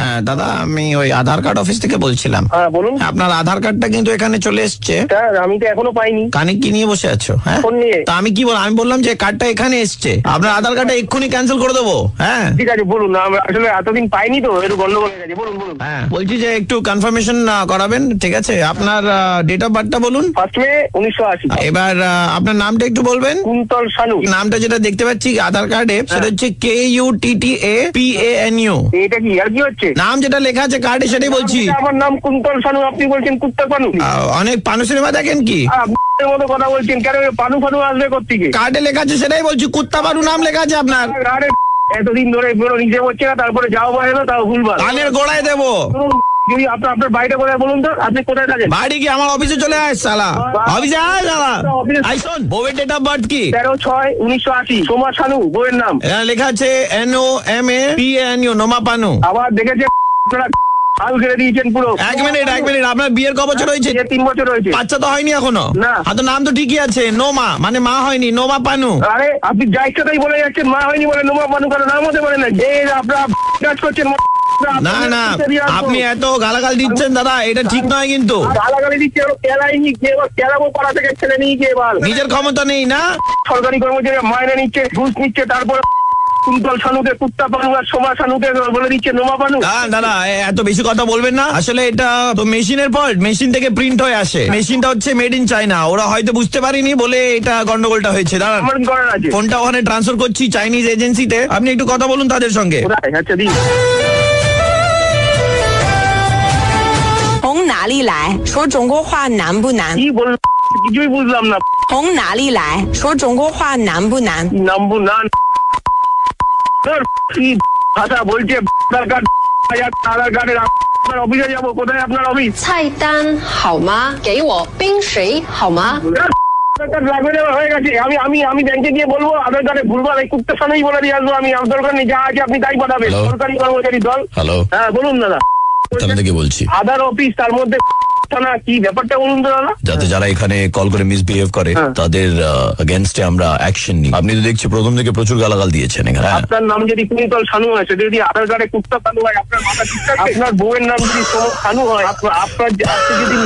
হ্যাঁ দাদা আমি ওই আধার কার্ড অফিস থেকে বলছিলাম। হ্যাঁ বলুন। আপনার আধার কার্ডটা কিন্তু এখানে চলে এসছে। স্যার আমি তো এখনও পাইনি। কানে কি নিয়ে বসে আছো? হ্যাঁ? ফোন নিয়ে। তা আমি কি বল আমি বললাম যে কার্ডটা এখানে এসছে। আপনার আধার কার্ডটা এক্ষুনি ক্যান্সেল করে দেবো। হ্যাঁ? ঠিক আছে বলুন আমরা আসলে এতদিন পাইনি তো একটু গন্ডগোল হয়ে গেছে। বলুন বলুন। হ্যাঁ বলছি যে একটু কনফার্মেশন করাবেন ঠিক আছে? আপনার ডেট অফ বার্থটা বলুন। ফার্স্ট মে উনিশশো আশি। এবার আপনার নামটা একটু বলবেন। কুন্তল শানু নামটা যেটা দেখতে পাচ্ছি আধার কার্ডে সেটা হচ্ছে K U T T A P A N U এটা কি? আর কি হচ্ছে? নাম যেটা লেখা আছে কার্ডে সেটাই বলছি। আমার নাম কুন্তল আপনি বলছেন কুত্তা পানু অনেক পানু সিনেমা দেখেন কি? মতো কথা বলছেন কেন? পানু ফানু আসবে কোথেকে কার্ডে লেখা আছে সেটাই বলছি কুত্তা পানু নাম লেখা আছে আপনার। এতদিন ধরে পুরো নিজে হচ্ছে না তারপরে যাও বা এলো তাও ভুলবার কানের গোড়ায় দেবো। যদি আপনার আপনার বাড়িটা কোথায় বলুন তো? আপনি কোথায় থাকেন? বাড়ি কি আমার অফিসে চলে আয় সালা অফিসে আয় সালা আই শোন বউয়ের ডেট অফ বার্থ কি? তেরো ছয় উনিশশো আশি। সোমা শানু বইয়ের নাম। এখানে লেখা আছে N O M A P N U নোমা পানু। আবার দেখেছে হাল ঘিরে দিয়েছেন পুরো। এক মিনিট এক মিনিট আপনার বিয়ের ক বছর হয়েছে? তিন বছর হয়েছে। বাচ্চা তো হয়নি এখনও? না। তো নাম তো ঠিকই আছে নোমা মানে মা হয়নি নোমা পানু। আরে আপনি যা ইচ্ছা তাই বলে যাচ্ছেন মা হয়নি বলে নোমা পানু কারও নাম হতে পারে না। যে আপনারা কাজ করছেন না না আপনি এত গালাগাল দিচ্ছেন দাদা এটা ঠিক নয় কিন্তু। গালাগালি দিচ্ছে কেলাইনি কে কেলাবো পাড়া থেকে ছেলে নিয়ে গিয়ে এবার। নিজের ক্ষমতা নেই না? সরকারি কর্মচারী মাইনে নিচ্ছে ঘুষ নিচ্ছে তারপরে কুন্তল শানুকে কুত্তা পানু আর সোমা শানুকে বলে দিচ্ছে নোমা পানু। দাদা এত বেশি কথা বলবেন না। আসলে এটা তো মেশিনের পর মেশিন থেকে প্রিন্ট হয়ে আসে। মেশিনটা হচ্ছে মেড ইন চায়না ওরা হয়তো বুঝতে পারিনি বলে এটা গন্ডগোলটা হয়েছে। দাঁড়ান ফোনটা ওখানে ট্রান্সফার করছি চাইনিজ এজেন্সিতে আপনি একটু কথা বলুন তাদের সঙ্গে। আচ্ছা দিন। 里来？说中国话难不难？ কি বল কিছুই বুঝলাম না 从哪里来？说中国话难不难？ নামবো না ধর, কি ভাষা বলছে আধার কার্ড আধার কার্ডের আপনার অফিসে যাবো কোথায় আপনার অফিস 菜单好吗？给我冰水好吗？ আধার কার্ড লাগবে না হয়ে গেছে আমি আমি আমি ব্যাংকে গিয়ে বলবো আধার কার্ডে ভুলবার এই কুত্তার সামনেই বলে দিয়ে আসবো আমি আমার দরকার নেই যা আছে আপনি তাই পাঠাবেন Hello? সরকারি কর্মচারী দল হ্যালো হ্যাঁ বলুন দাদা থেকে বলছি। আধার অফিস তার মধ্যে থানা কি ব্যাপারটা বলুন তো দাদা যাতে যারা এখানে কল করে মিসবিহেভ করে হ্যাঁ। তাদের এগেনস্টে আমরা অ্যাকশন নিই আপনি তো দেখছি প্রথম থেকে প্রচুর গালাগাল দিয়েছেন এখানে হ্যাঁ আপনার নাম যদি কুন্তল শানু হয় সেটা যদি আধার কার্ডে কুত্তা শানু হয় আপনার মাথা ঠিক থাকবে আপনার বউয়ের নাম যদি সোম শানু হয় আপনার আপনার আপনি যদি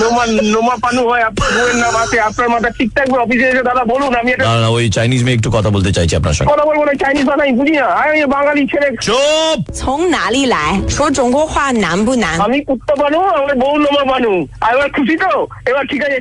নোমা নোমা পানু হয় আপনার বউয়ের নাম আছে আপনার মাথা ঠিক থাকবে অফিসে এসে দাদা বলুন আমি এটা না না ওই চাইনিজ মেয়ে একটু কথা বলতে চাইছি আপনার সঙ্গে কথা বলবো না চাইনিজ ভাষা আমি বুঝি না আমি বাঙালি ছেলে চুপ 从哪里来？说中国话难不难？ আমি কুত্তা বানু আমার বউ নোমা বানু আর এবার খুশি তো? এবার ঠিক আছে